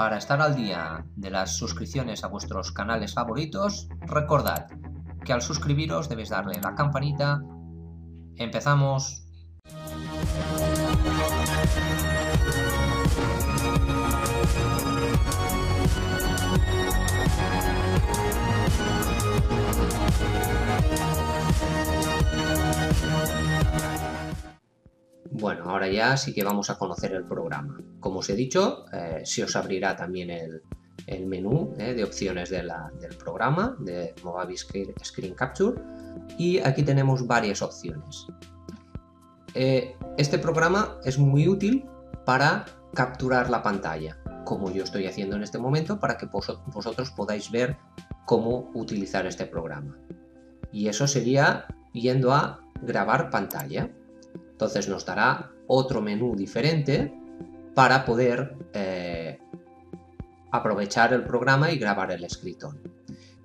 Para estar al día de las suscripciones a vuestros canales favoritos, recordad que al suscribiros debéis darle la campanita. Empezamos. Ya sí que vamos a conocer el programa. Como os he dicho, eh, se os abrirá también el, menú eh, de opciones del programa de Movavi Screen, Capture y aquí tenemos varias opciones. Eh, este programa es muy útil para capturar la pantalla, como yo estoy haciendo en este momento, para que vosotros podáis ver cómo utilizar este programa. Y eso sería yendo a grabar pantalla. Entonces nos dará otro menú diferente para poder eh, aprovechar el programa y grabar el escritorio.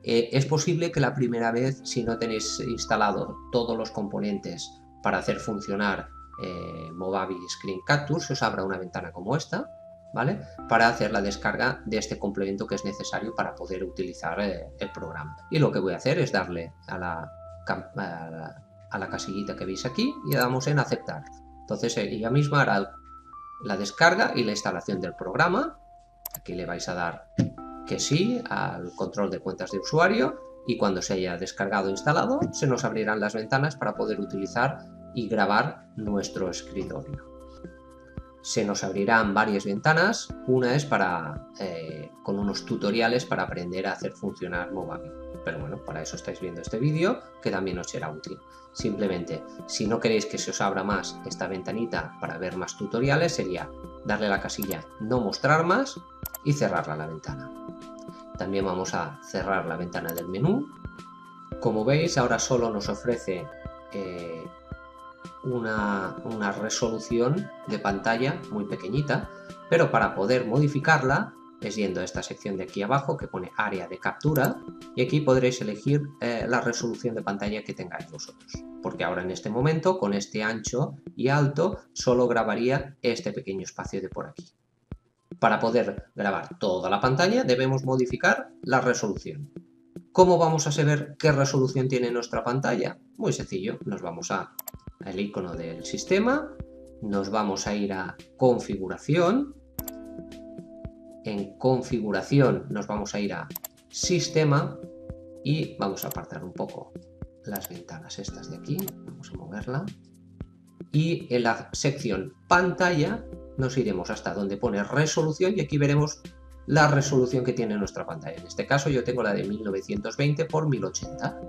Eh, es posible que la primera vez, si no tenéis instalado todos los componentes para hacer funcionar eh, Movavi Screen Capture, se os abra una ventana como esta, ¿vale? Para hacer la descarga de este complemento que es necesario para poder utilizar el programa. Y lo que voy a hacer es darle a la casillita que veis aquí y le damos en aceptar. Entonces ella misma hará la descarga y la instalación del programa. Aquí le vais a dar que sí al control de cuentas de usuario y cuando se haya descargado e instalado se nos abrirán las ventanas para poder utilizar y grabar nuestro escritorio se nos abrirán varias ventanas. Una es para eh, con unos tutoriales para aprender a hacer funcionar Movavi. Pero bueno, para eso estáis viendo este vídeo, que también os será útil. Simplemente, si no queréis que se os abra más esta ventanita para ver más tutoriales, sería darle a la casilla no mostrar más y cerrarla la ventana. También vamos a cerrar la ventana del menú. Como veis, ahora solo nos ofrece eh, una, resolución de pantalla muy pequeñita, pero para poder modificarla es yendo a esta sección de aquí abajo que pone área de captura y aquí podréis elegir eh, la resolución de pantalla que tengáis vosotros. Porque ahora en este momento con este ancho y alto solo grabaría este pequeño espacio de por aquí. Para poder grabar toda la pantalla debemos modificar la resolución. ¿Cómo vamos a saber qué resolución tiene nuestra pantalla? Muy sencillo, nos vamos a el icono del sistema, nos vamos a ir a configuración, en configuración nos vamos a ir a sistema y vamos a apartar un poco las ventanas estas de aquí, vamos a moverla y en la sección pantalla nos iremos hasta donde pone resolución y aquí veremos la resolución que tiene nuestra pantalla. En este caso yo tengo la de 1920 x 1080.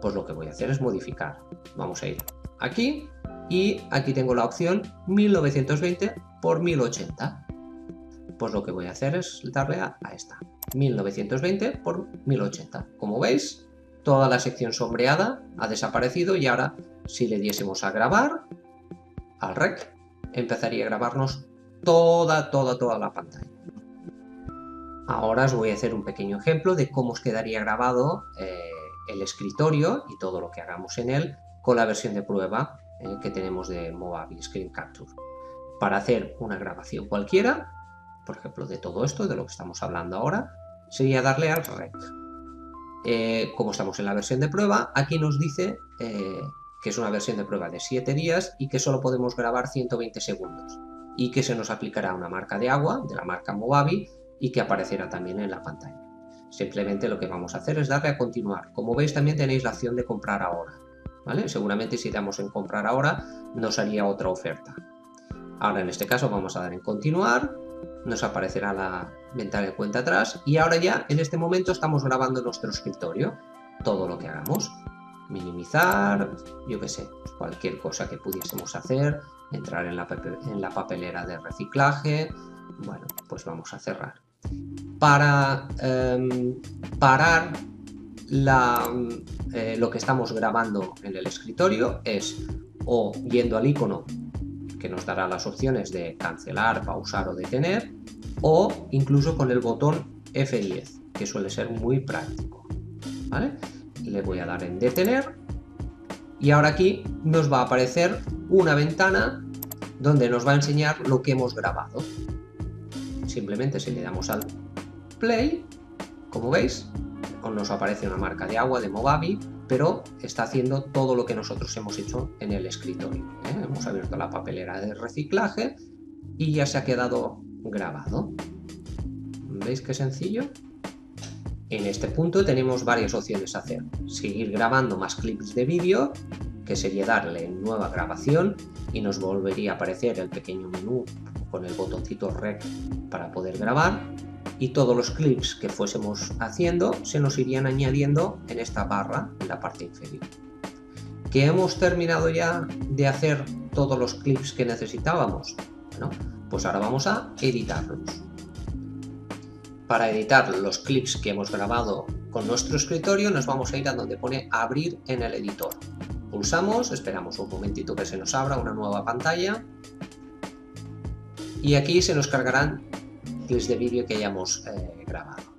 Pues lo que voy a hacer es modificar. Vamos a ir aquí y aquí tengo la opción 1920 x 1080. Pues lo que voy a hacer es darle a, esta 1920 x 1080. Como veis, toda la sección sombreada ha desaparecido y ahora si le diésemos a grabar al rec, empezaría a grabarnos toda, toda, toda la pantalla. Ahora os voy a hacer un pequeño ejemplo de cómo os quedaría grabado eh, el escritorio y todo lo que hagamos en él con la versión de prueba eh, que tenemos de Movavi Screen Capture. Para hacer una grabación cualquiera, por ejemplo de todo esto, de lo que estamos hablando ahora, sería darle al REC. Eh, como estamos en la versión de prueba, aquí nos dice eh, que es una versión de prueba de 7 días y que solo podemos grabar 120 segundos y que se nos aplicará una marca de agua de la marca Movavi y que aparecerá también en la pantalla. Simplemente lo que vamos a hacer es darle a continuar. Como veis también tenéis la opción de comprar ahora. Seguramente si damos en comprar ahora nos haría otra oferta. Ahora en este caso vamos a dar en continuar, nos aparecerá la ventana de cuenta atrás y ahora ya en este momento estamos grabando nuestro escritorio, todo lo que hagamos. Minimizar, yo qué sé, cualquier cosa que pudiésemos hacer, entrar en la, en la papelera de reciclaje, bueno, pues vamos a cerrar. Para em, parar la, eh, lo que estamos grabando en el escritorio es o yendo al icono que nos dará las opciones de cancelar, pausar o detener, o incluso con el botón F10, que suele ser muy práctico. ¿vale? Le voy a dar en detener y ahora aquí nos va a aparecer una ventana donde nos va a enseñar lo que hemos grabado. Simplemente si le damos al play, como veis, nos aparece una marca de agua de Movavi, pero está haciendo todo lo que nosotros hemos hecho en el escritorio. ¿eh? Hemos abierto la papelera de reciclaje y ya se ha quedado grabado. ¿Veis qué sencillo? En este punto tenemos varias opciones a hacer. Seguir grabando más clips de vídeo, que sería darle nueva grabación y nos volvería a aparecer el pequeño menú con el botoncito REC para poder grabar y todos los clips que fuésemos haciendo se nos irían añadiendo en esta barra en la parte inferior. ¿Que hemos terminado ya de hacer todos los clips que necesitábamos? Bueno, pues ahora vamos a editarlos. Para editar los clips que hemos grabado con nuestro escritorio nos vamos a ir a donde pone abrir en el editor. Pulsamos, esperamos un momentito que se nos abra una nueva pantalla y aquí se nos cargarán de vídeo que hayamos eh, grabado.